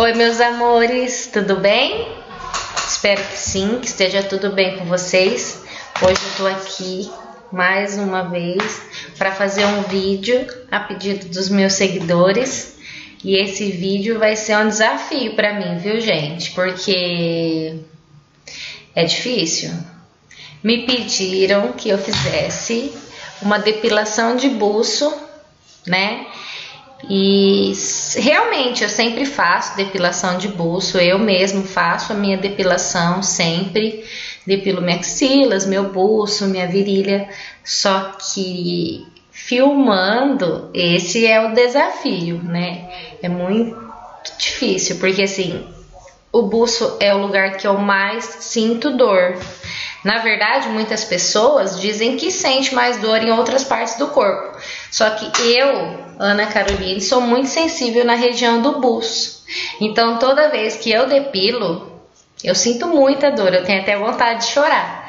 Oi, meus amores, tudo bem? Espero que sim, que esteja tudo bem com vocês. Hoje eu tô aqui mais uma vez para fazer um vídeo a pedido dos meus seguidores. E esse vídeo vai ser um desafio para mim, viu, gente? Porque é difícil. Me pediram que eu fizesse uma depilação de buço, né? E realmente eu sempre faço depilação de buço, eu mesmo faço a minha depilação sempre, depilo minhas axilas, meu buço, minha virilha, só que filmando, esse é o desafio, né? É muito difícil, porque assim, o buço é o lugar que eu mais sinto dor. Na verdade, muitas pessoas dizem que sente mais dor em outras partes do corpo. Só que eu, Ana Caroline, sou muito sensível na região do buço. Então, toda vez que eu depilo, eu sinto muita dor, eu tenho até vontade de chorar.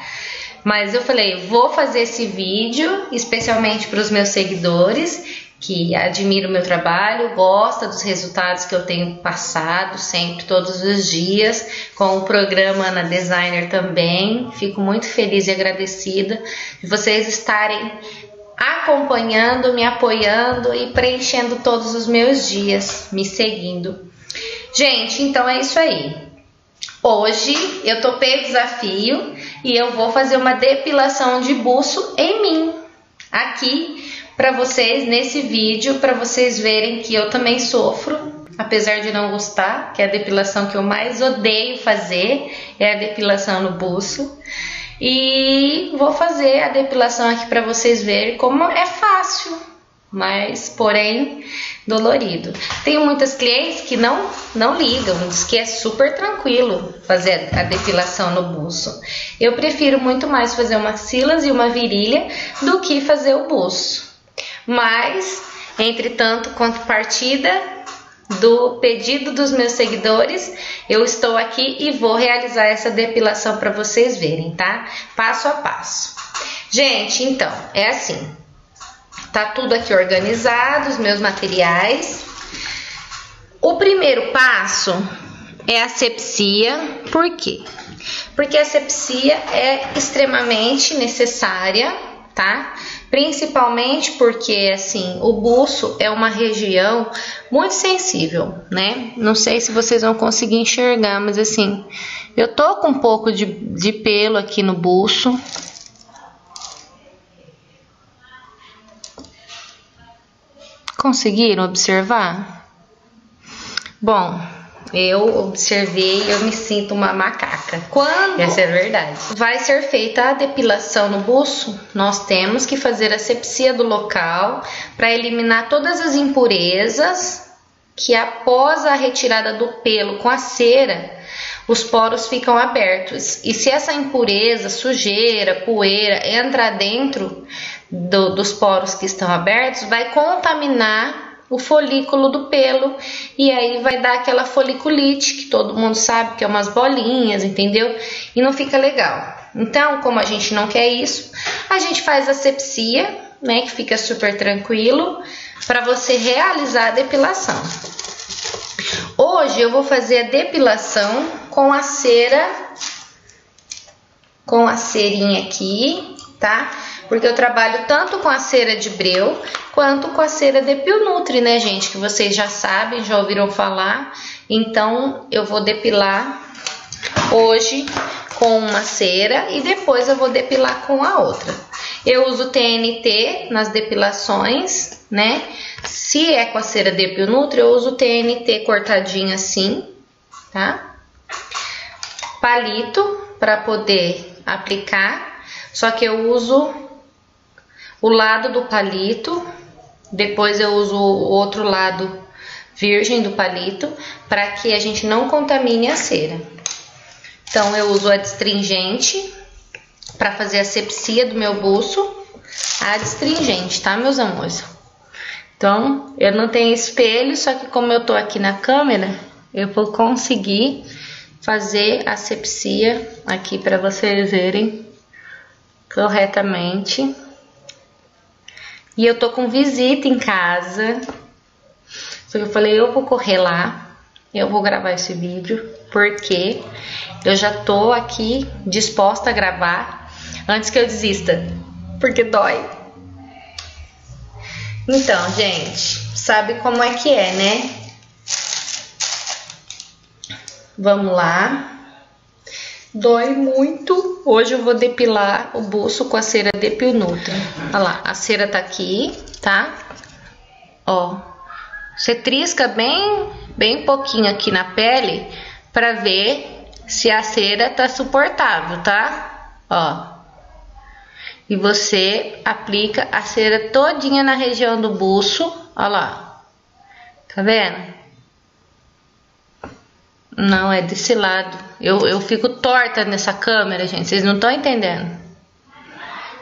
Mas eu falei, vou fazer esse vídeo especialmente para os meus seguidores que admira o meu trabalho, gosta dos resultados que eu tenho passado sempre, todos os dias, com o programa Ana Designer também. Fico muito feliz e agradecida de vocês estarem acompanhando, me apoiando e preenchendo todos os meus dias, me seguindo. Gente, então é isso aí. Hoje eu topei o desafio e eu vou fazer uma depilação de buço em mim, aqui para vocês nesse vídeo, para vocês verem que eu também sofro, apesar de não gostar, que é a depilação que eu mais odeio fazer, é a depilação no buço. E vou fazer a depilação aqui para vocês verem como é fácil, mas porém dolorido. Tenho muitas clientes que não não ligam, diz que é super tranquilo fazer a depilação no buço. Eu prefiro muito mais fazer uma axilas e uma virilha do que fazer o buço. Mas, entretanto, partida do pedido dos meus seguidores, eu estou aqui e vou realizar essa depilação para vocês verem, tá? Passo a passo. Gente, então, é assim. Tá tudo aqui organizado, os meus materiais. O primeiro passo é a sepsia. Por quê? Porque a sepsia é extremamente necessária, tá? Principalmente porque assim o buço é uma região muito sensível, né? Não sei se vocês vão conseguir enxergar, mas assim eu tô com um pouco de, de pelo aqui no buço. Conseguiram observar? Bom, eu observei e eu me sinto uma macaca. Quando essa é verdade. Vai ser feita a depilação no buço, nós temos que fazer a sepsia do local para eliminar todas as impurezas que após a retirada do pelo com a cera, os poros ficam abertos. E se essa impureza, sujeira, poeira entra dentro do, dos poros que estão abertos, vai contaminar o folículo do pelo e aí vai dar aquela foliculite que todo mundo sabe que é umas bolinhas, entendeu? E não fica legal. Então, como a gente não quer isso, a gente faz a sepsia, né, que fica super tranquilo para você realizar a depilação. Hoje eu vou fazer a depilação com a cera com a cerinha aqui, tá? Porque eu trabalho tanto com a cera de breu quanto com a cera de Nutri, né, gente? Que vocês já sabem, já ouviram falar. Então, eu vou depilar hoje com uma cera e depois eu vou depilar com a outra. Eu uso TNT nas depilações, né? Se é com a cera de Nutri, eu uso TNT cortadinho assim, tá? Palito para poder aplicar, só que eu uso o lado do palito, depois eu uso o outro lado virgem do palito para que a gente não contamine a cera. Então eu uso a astringente para fazer a sepsia do meu buço, a astringente, tá, meus amores? Então, eu não tenho espelho, só que como eu tô aqui na câmera, eu vou conseguir fazer a sepsia aqui para vocês verem corretamente. E eu tô com visita em casa. Só que eu falei, eu vou correr lá eu vou gravar esse vídeo porque eu já tô aqui disposta a gravar antes que eu desista, porque dói. Então, gente, sabe como é que é, né? Vamos lá. Dói muito. Hoje eu vou depilar o buço com a cera Depil Nutri. Olha lá, a cera tá aqui, tá? Ó, você trisca bem, bem pouquinho aqui na pele para ver se a cera tá suportável, tá? Ó. E você aplica a cera todinha na região do buço, ó lá. Tá vendo? Não, é desse lado. Eu, eu fico torta nessa câmera, gente. Vocês não estão entendendo.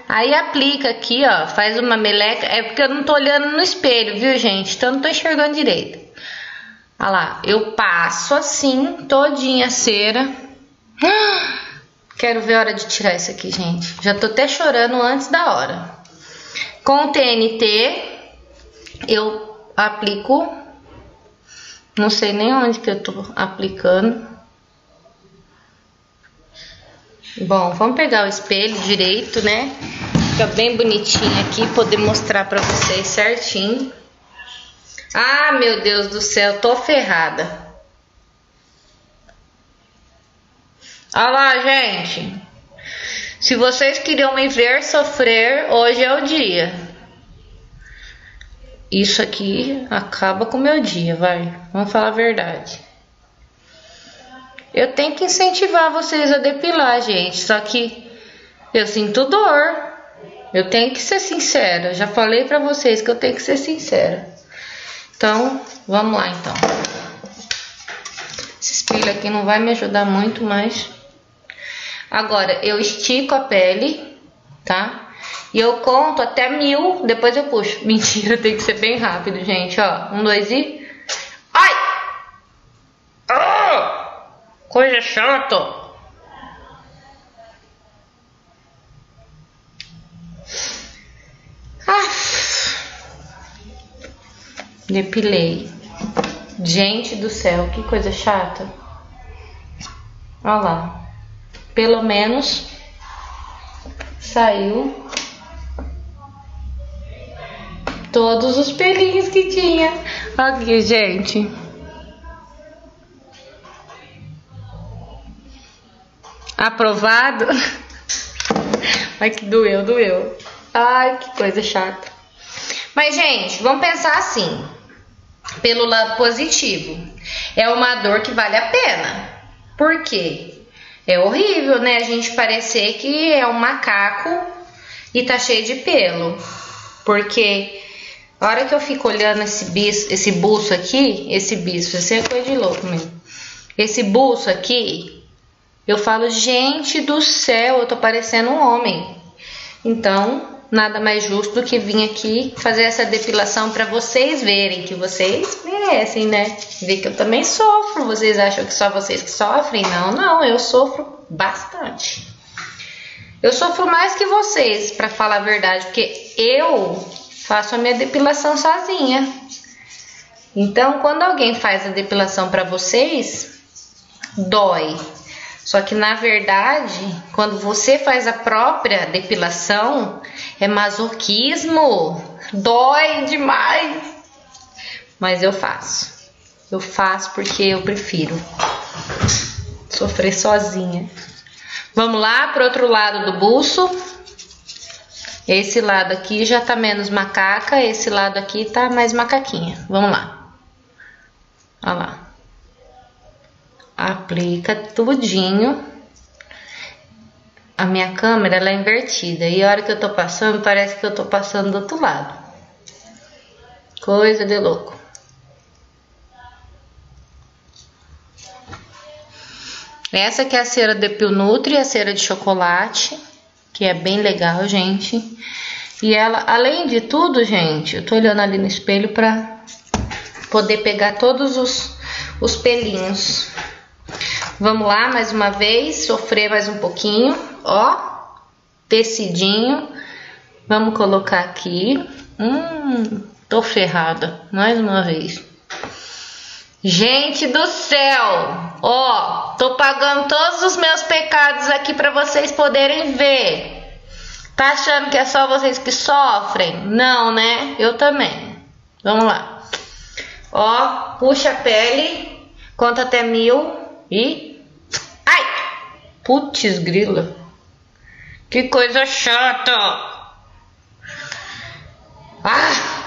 Aí aplica aqui, ó, faz uma meleca. É porque eu não tô olhando no espelho, viu, gente? Então não tô enxergando direito. Olha lá, eu passo assim, todinha a cera. Quero ver a hora de tirar isso aqui, gente. Já tô até chorando antes da hora. Com o TNT, eu aplico. Não sei nem onde que eu tô aplicando. Bom, vamos pegar o espelho direito, né? Fica bem bonitinho aqui, poder mostrar pra vocês certinho. Ah, meu Deus do céu, tô ferrada. Olha lá, gente. Se vocês queriam me ver sofrer, hoje é o dia. Isso aqui acaba com o meu dia, vai. Vamos falar a verdade. Eu tenho que incentivar vocês a depilar, gente. Só que eu sinto dor. Eu tenho que ser sincera. Já falei pra vocês que eu tenho que ser sincera. Então, vamos lá então. Esse espelho aqui não vai me ajudar muito, mas... Agora, eu estico a pele, tá? E eu conto até mil, depois eu puxo. Mentira, tem que ser bem rápido, gente, ó. Um, dois e... Ai! Oh! Coisa chata! Depilei. Gente do céu, que coisa chata. Olha lá. Pelo menos saiu todos os pelinhos que tinha. Aqui, gente. Aprovado? Ai, que doeu, doeu. Ai, que coisa chata. Mas, gente, vamos pensar assim pelo lado positivo. É uma dor que vale a pena. Por quê? É horrível, né? A gente parecer que é um macaco e tá cheio de pelo. Porque a hora que eu fico olhando esse bicho, esse buço aqui, esse bicho, isso é coisa de louco mesmo. Esse buço aqui, eu falo, gente do céu, eu tô parecendo um homem. Então, nada mais justo do que vir aqui fazer essa depilação para vocês verem que vocês merecem, né? Ver que eu também sofro. Vocês acham que só vocês que sofrem? Não, não, eu sofro bastante. Eu sofro mais que vocês, para falar a verdade, porque eu faço a minha depilação sozinha. Então, quando alguém faz a depilação para vocês, dói. Só que na verdade, quando você faz a própria depilação, é masoquismo, dói demais. Mas eu faço. Eu faço porque eu prefiro sofrer sozinha. Vamos lá pro outro lado do buço. Esse lado aqui já tá menos macaca, esse lado aqui tá mais macaquinha. Vamos lá. Olha lá aplica tudinho. A minha câmera ela é invertida e a hora que eu tô passando parece que eu tô passando do outro lado. Coisa de louco. Essa aqui é a cera Depil Nutri, a cera de chocolate, que é bem legal, gente. E ela, além de tudo, gente, eu tô olhando ali no espelho pra poder pegar todos os, os pelinhos Vamos lá, mais uma vez, sofrer mais um pouquinho, ó, tecidinho. Vamos colocar aqui. Hum, tô ferrada, mais uma vez. Gente do céu, ó, tô pagando todos os meus pecados aqui para vocês poderem ver. Tá achando que é só vocês que sofrem? Não, né? Eu também. Vamos lá. Ó, puxa a pele, conta até mil e. Ai! Putz, grila. Que coisa chata! Ah!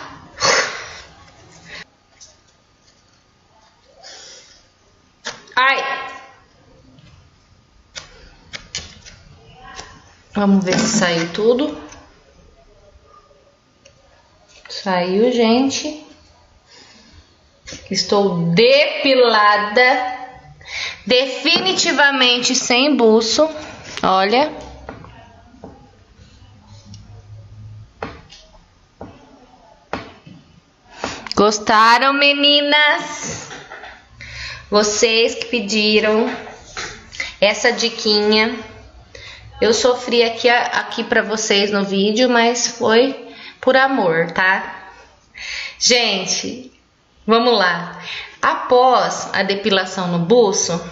Ai! Vamos ver se saiu tudo. Saiu, gente. Estou depilada. Definitivamente sem buço. Olha. Gostaram, meninas? Vocês que pediram essa diquinha. Eu sofri aqui, aqui para vocês no vídeo, mas foi por amor, tá? Gente, vamos lá. Após a depilação no buço,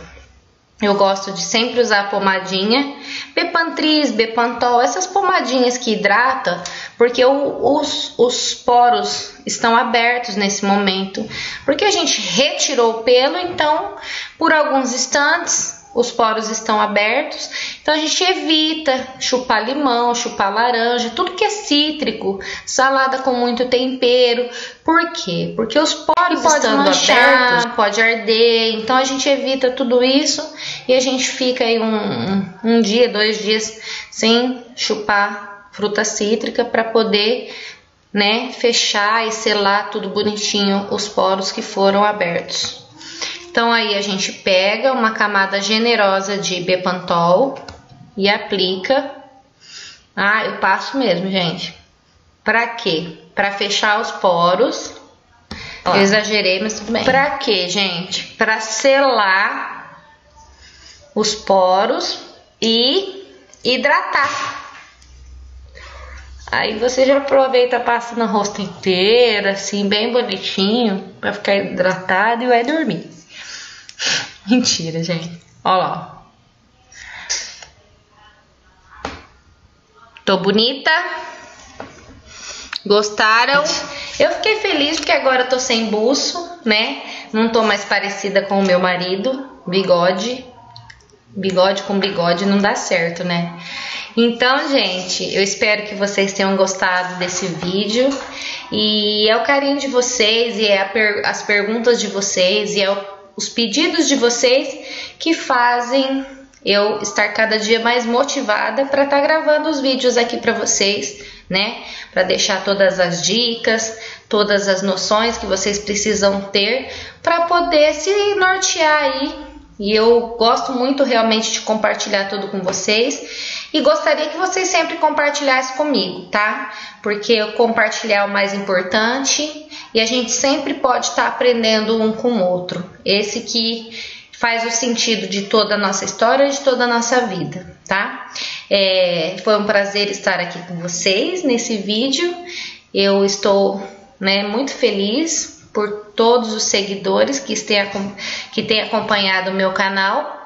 eu gosto de sempre usar pomadinha, Bepantris, Bepantol, essas pomadinhas que hidratam, porque o, os, os poros estão abertos nesse momento, porque a gente retirou o pelo, então por alguns instantes os poros estão abertos, então a gente evita chupar limão, chupar laranja, tudo que é cítrico, salada com muito tempero. Por quê? Porque os poros pode estando manchar, abertos, pode arder, então a gente evita tudo isso e a gente fica aí um, um dia, dois dias sem chupar fruta cítrica para poder né, fechar e selar tudo bonitinho os poros que foram abertos. Então aí a gente pega uma camada generosa de Bepantol e aplica. Ah, eu passo mesmo, gente. Pra quê? Pra fechar os poros. Ó, eu exagerei, mas tudo bem. Pra quê, gente? Pra selar os poros e hidratar. Aí você já aproveita, passa no rosto inteiro, assim, bem bonitinho, pra ficar hidratado e vai dormir. Mentira, gente. Olha lá. Tô bonita? Gostaram? Eu fiquei feliz porque agora eu tô sem buço, né? Não tô mais parecida com o meu marido. Bigode. Bigode com bigode não dá certo, né? Então, gente, eu espero que vocês tenham gostado desse vídeo. E é o carinho de vocês, e é per as perguntas de vocês, e é o os pedidos de vocês que fazem eu estar cada dia mais motivada para estar tá gravando os vídeos aqui para vocês, né? Para deixar todas as dicas, todas as noções que vocês precisam ter para poder se nortear aí. E eu gosto muito realmente de compartilhar tudo com vocês e gostaria que vocês sempre compartilhassem comigo, tá? Porque compartilhar é o mais importante e a gente sempre pode estar tá aprendendo um com o outro. Esse que faz o sentido de toda a nossa história, de toda a nossa vida, tá? É, foi um prazer estar aqui com vocês nesse vídeo. Eu estou né, muito feliz por todos os seguidores que têm, que têm acompanhado o meu canal.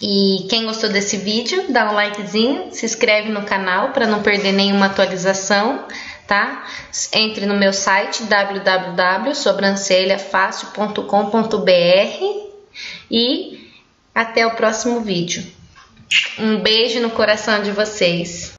E quem gostou desse vídeo, dá um likezinho, se inscreve no canal para não perder nenhuma atualização tá? Entre no meu site www.sobrancelhafácil.com.br e até o próximo vídeo. Um beijo no coração de vocês.